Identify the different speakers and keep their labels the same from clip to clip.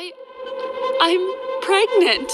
Speaker 1: I. I'm pregnant.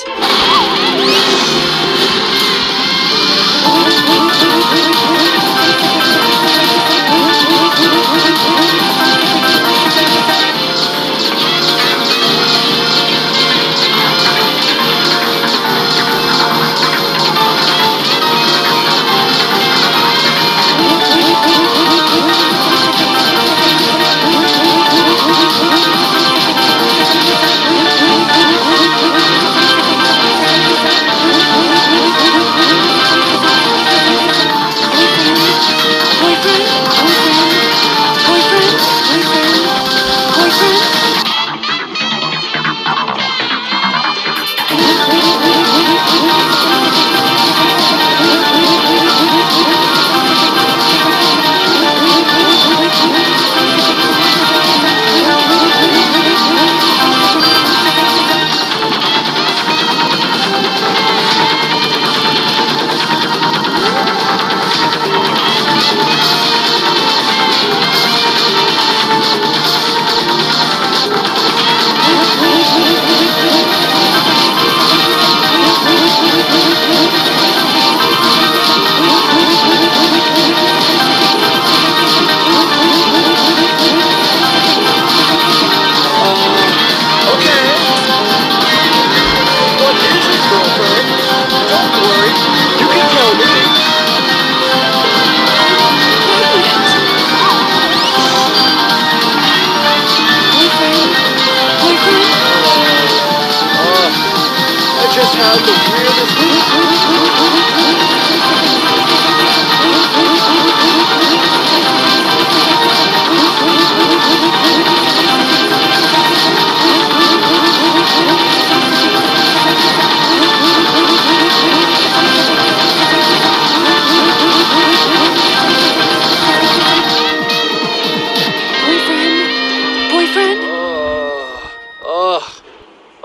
Speaker 2: Had the weirdest.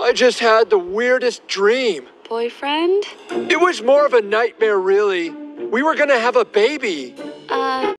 Speaker 2: I just had the weirdest dream.
Speaker 1: Boyfriend?
Speaker 2: It was more of a nightmare, really. We were gonna have a baby.